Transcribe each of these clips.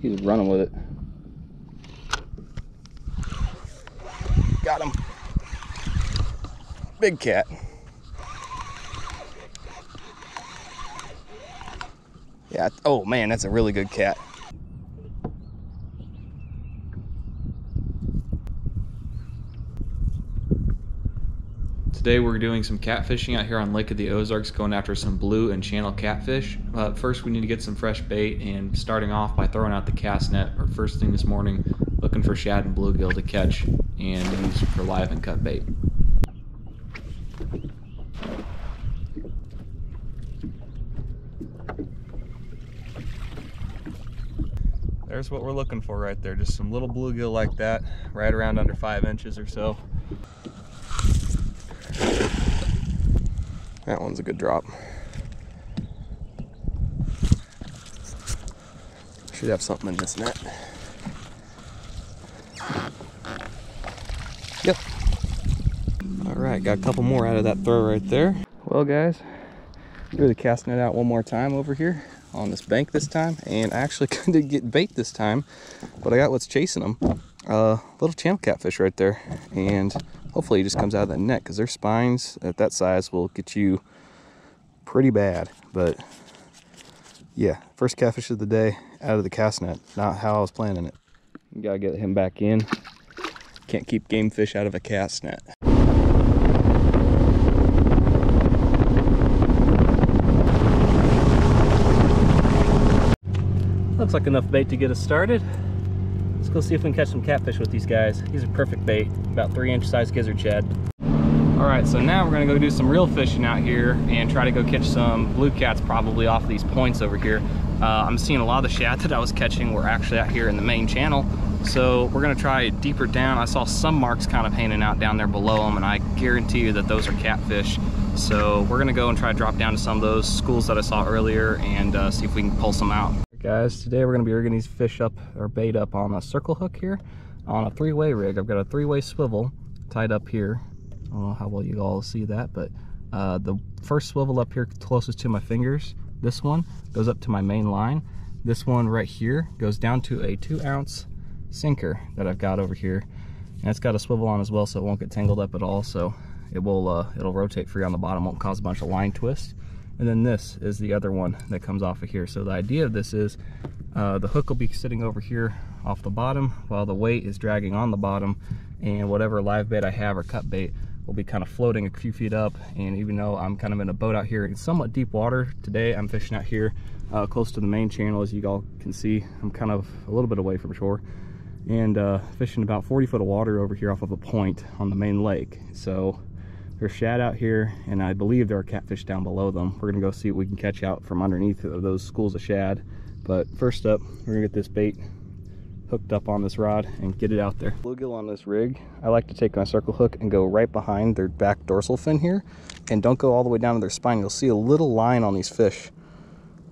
He's running with it. Got him. Big cat. Yeah, oh man, that's a really good cat. Today we're doing some catfishing out here on Lake of the Ozarks, going after some blue and channel catfish. But first we need to get some fresh bait and starting off by throwing out the cast net or first thing this morning, looking for shad and bluegill to catch and use for live and cut bait. There's what we're looking for right there, just some little bluegill like that, right around under five inches or so. That one's a good drop. Should have something in this net. Yep. All right, got a couple more out of that throw right there. Well, guys, threw the cast net out one more time over here on this bank this time, and I actually couldn't get bait this time, but I got what's chasing them. A little channel catfish right there, and hopefully he just comes out of that net because their spines at that size will get you pretty bad. But yeah, first catfish of the day out of the cast net. Not how I was planning it. You gotta get him back in. Can't keep game fish out of a cast net. Looks like enough bait to get us started. Let's go see if we can catch some catfish with these guys. These are perfect bait, about three inch size gizzard shad. All right, so now we're gonna go do some real fishing out here and try to go catch some blue cats probably off these points over here. Uh, I'm seeing a lot of the shad that I was catching were actually out here in the main channel. So we're gonna try deeper down. I saw some marks kind of hanging out down there below them and I guarantee you that those are catfish. So we're gonna go and try to drop down to some of those schools that I saw earlier and uh, see if we can pull some out guys today we're going to be rigging these fish up or bait up on a circle hook here on a three-way rig. I've got a three-way swivel tied up here. I don't know how well you all see that but uh, the first swivel up here closest to my fingers this one goes up to my main line. This one right here goes down to a two ounce sinker that i've got over here. And it's got a swivel on as well so it won't get tangled up at all so it will uh, it'll rotate free on the bottom won't cause a bunch of line twists and then this is the other one that comes off of here. So the idea of this is uh, the hook will be sitting over here off the bottom while the weight is dragging on the bottom and whatever live bait I have or cut bait will be kind of floating a few feet up. And even though I'm kind of in a boat out here in somewhat deep water, today I'm fishing out here uh, close to the main channel. As you all can see, I'm kind of a little bit away from shore and uh, fishing about 40 foot of water over here off of a point on the main lake. So there's shad out here, and I believe there are catfish down below them. We're gonna go see what we can catch out from underneath those schools of shad. But first up, we're gonna get this bait hooked up on this rod and get it out there. Bluegill on this rig, I like to take my circle hook and go right behind their back dorsal fin here and don't go all the way down to their spine. You'll see a little line on these fish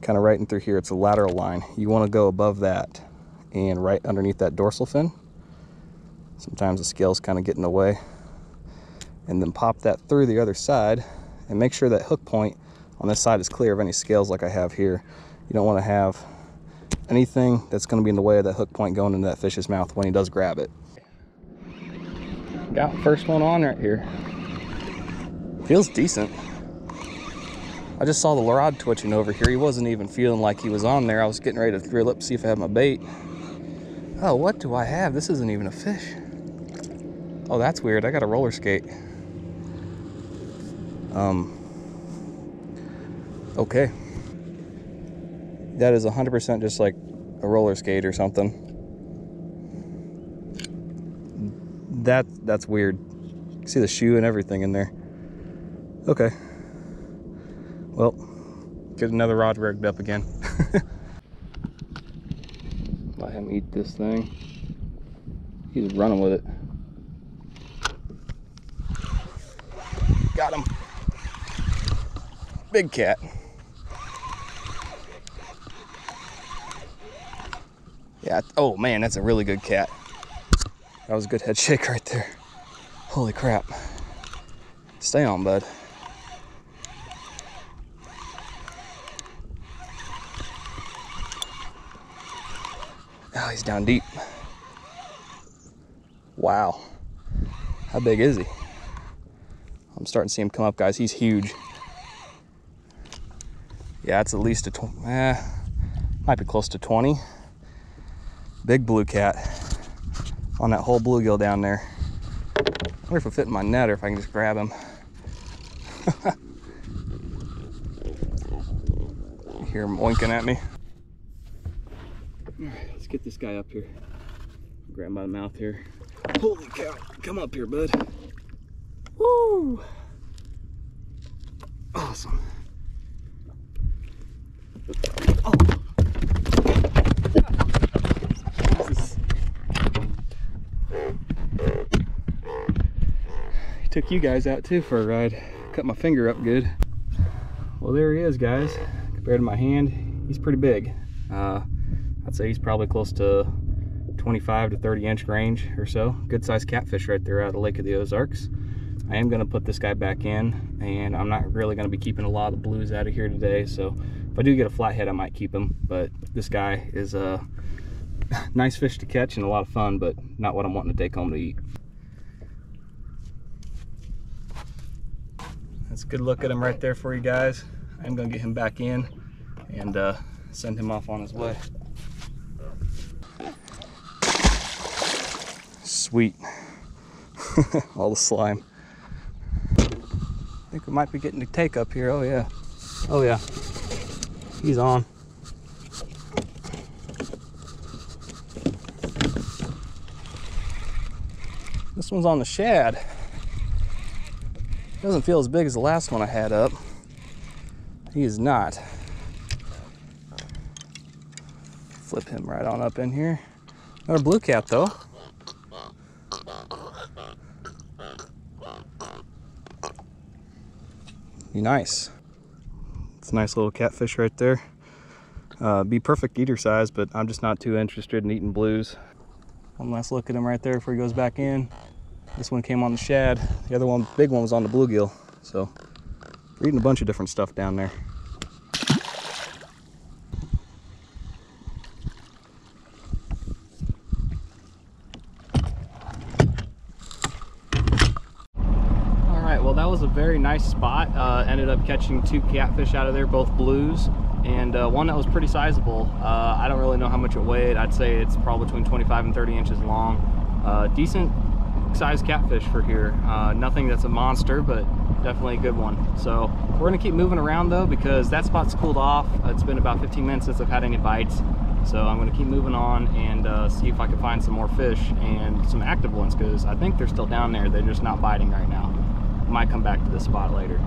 kind of right in through here. It's a lateral line. You want to go above that and right underneath that dorsal fin. Sometimes the scales kind of get in the way and then pop that through the other side and make sure that hook point on this side is clear of any scales like I have here. You don't want to have anything that's going to be in the way of that hook point going into that fish's mouth when he does grab it. Got first one on right here. Feels decent. I just saw the rod twitching over here. He wasn't even feeling like he was on there. I was getting ready to reel up, see if I had my bait. Oh, what do I have? This isn't even a fish. Oh, that's weird. I got a roller skate. Um, okay. That is 100% just like a roller skate or something. That That's weird. See the shoe and everything in there. Okay. Well, get another rod rigged up again. Let him eat this thing. He's running with it. Got him. Big cat. Yeah, oh man, that's a really good cat. That was a good head shake right there. Holy crap. Stay on, bud. Oh, he's down deep. Wow. How big is he? I'm starting to see him come up, guys. He's huge. Yeah, it's at least a, tw eh, might be close to 20. Big blue cat on that whole bluegill down there. I wonder if it'll fit in my net or if I can just grab him. hear him winking at me. All right, let's get this guy up here. Grab him by the mouth here. Holy cow, come up here, bud. Woo! Awesome. Oh. This is- He took you guys out too for a ride. Cut my finger up good. Well, there he is, guys. Compared to my hand, he's pretty big. Uh, I'd say he's probably close to 25 to 30 inch range or so. Good sized catfish right there out of the Lake of the Ozarks. I am gonna put this guy back in and I'm not really gonna be keeping a lot of the blues out of here today. So if I do get a flathead, I might keep him. But this guy is a nice fish to catch and a lot of fun, but not what I'm wanting to take home to eat. That's a good look at him right there for you guys. I'm gonna get him back in and uh, send him off on his way. Sweet. All the slime. I think we might be getting to take up here. Oh yeah. Oh yeah. He's on. This one's on the shad. Doesn't feel as big as the last one I had up. He is not. Flip him right on up in here. Another blue cat though. Be nice. It's a nice little catfish right there. Uh, be perfect eater size, but I'm just not too interested in eating blues. One last look at him right there before he goes back in. This one came on the shad. The other one, big one, was on the bluegill. So we're eating a bunch of different stuff down there. All right, well that was a very nice spot. Uh, ended up catching two catfish out of there, both blues, and uh, one that was pretty sizable. Uh, I don't really know how much it weighed. I'd say it's probably between 25 and 30 inches long. Uh, decent sized catfish for here. Uh, nothing that's a monster, but definitely a good one. So we're gonna keep moving around though because that spot's cooled off. It's been about 15 minutes since I've had any bites. So I'm gonna keep moving on and uh, see if I can find some more fish and some active ones because I think they're still down there. They're just not biting right now. Might come back to this spot later.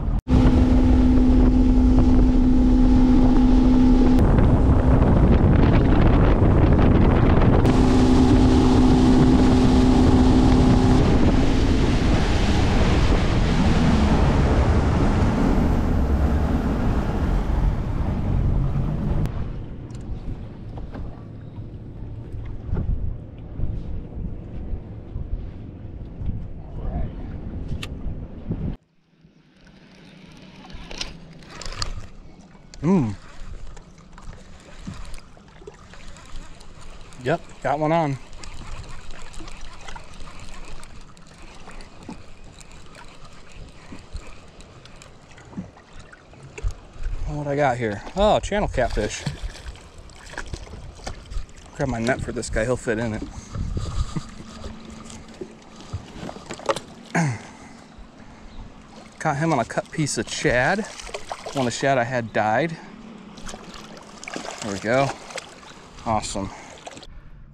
Mmm. Yep, got one on. What I got here? Oh, channel catfish. Grab my net for this guy, he'll fit in it. Caught him on a cut piece of shad. Of the shad I had died. There we go. Awesome.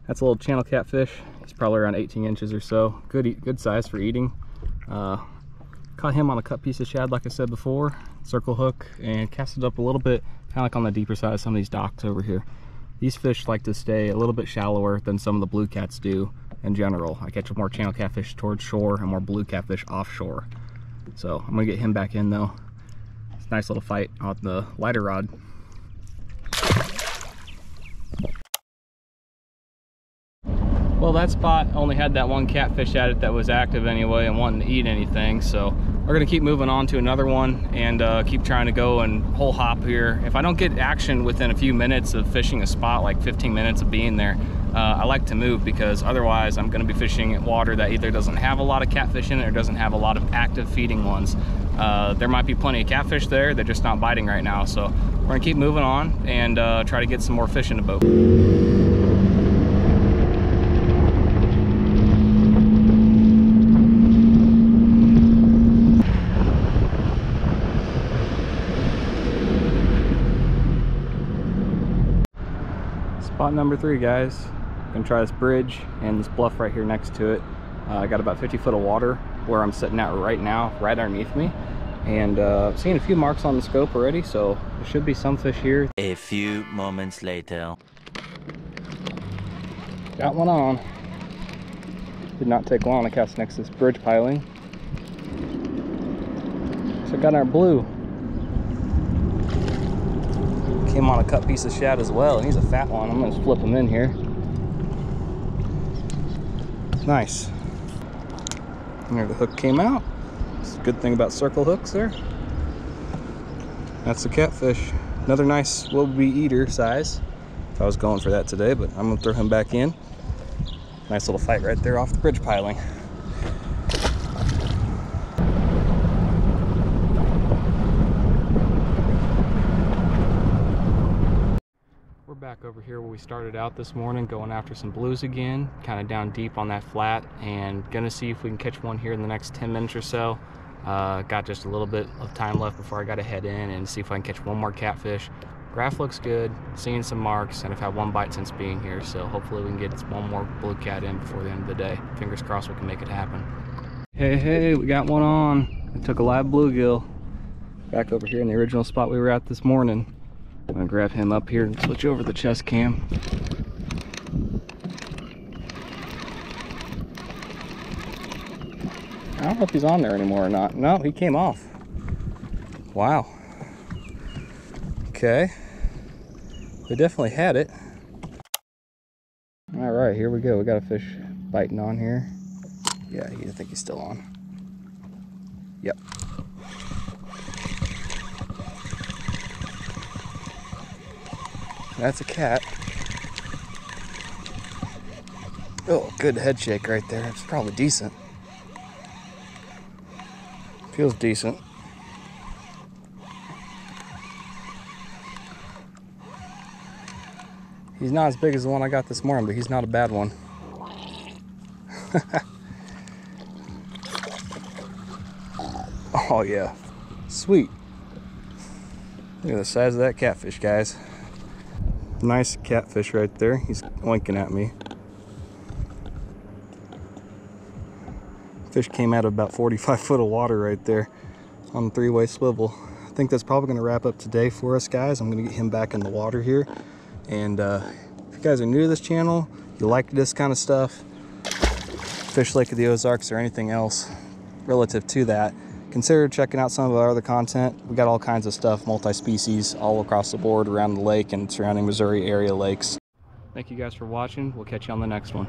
That's a little channel catfish. He's probably around 18 inches or so. Good, good size for eating. Uh, caught him on a cut piece of shad, like I said before. Circle hook and casted up a little bit, kind of like on the deeper side of some of these docks over here. These fish like to stay a little bit shallower than some of the blue cats do in general. I catch more channel catfish towards shore and more blue catfish offshore. So I'm gonna get him back in though. Nice little fight on the lighter rod. Well, Well, that spot only had that one catfish at it that was active anyway and wanting to eat anything. So we're gonna keep moving on to another one and uh, keep trying to go and hole hop here. If I don't get action within a few minutes of fishing a spot, like 15 minutes of being there, uh, I like to move because otherwise I'm gonna be fishing water that either doesn't have a lot of catfish in it or doesn't have a lot of active feeding ones. Uh, there might be plenty of catfish there, they're just not biting right now. So we're gonna keep moving on and uh, try to get some more fish in the boat. Spot number three, guys. Gonna try this bridge and this bluff right here next to it. Uh, I got about 50 foot of water where I'm sitting at right now, right underneath me. And uh, seeing a few marks on the scope already, so there should be some fish here. A few moments later. Got one on. Did not take long to cast next to this bridge piling. So got our blue. Came on a cut piece of shad as well, and he's a fat one. I'm gonna flip him in here. Nice. There the hook came out. It's a good thing about circle hooks there. That's the catfish. Another nice will be eater size. I was going for that today, but I'm gonna throw him back in. Nice little fight right there off the bridge piling. We're back over here where we started out this morning, going after some blues again, kind of down deep on that flat, and gonna see if we can catch one here in the next 10 minutes or so. Uh, got just a little bit of time left before I gotta head in and see if I can catch one more catfish. Graph looks good, seeing some marks, and I've had one bite since being here, so hopefully we can get one more blue cat in before the end of the day. Fingers crossed we can make it happen. Hey, hey, we got one on. I took a live bluegill back over here in the original spot we were at this morning. I'm gonna grab him up here and switch over the chest cam. I don't know if he's on there anymore or not. No, he came off. Wow. Okay. We definitely had it. All right, here we go. We got a fish biting on here. Yeah, I think he's still on. Yep. That's a cat. Oh, good head shake right there. It's probably decent. Feels decent. He's not as big as the one I got this morning, but he's not a bad one. oh yeah, sweet. Look at the size of that catfish, guys. Nice catfish right there. He's winking at me. Fish came out of about 45 foot of water right there on three-way swivel. I think that's probably gonna wrap up today for us guys. I'm gonna get him back in the water here. And uh, if you guys are new to this channel, you like this kind of stuff, Fish Lake of the Ozarks or anything else relative to that, consider checking out some of our other content. We got all kinds of stuff, multi-species, all across the board around the lake and surrounding Missouri area lakes. Thank you guys for watching. We'll catch you on the next one.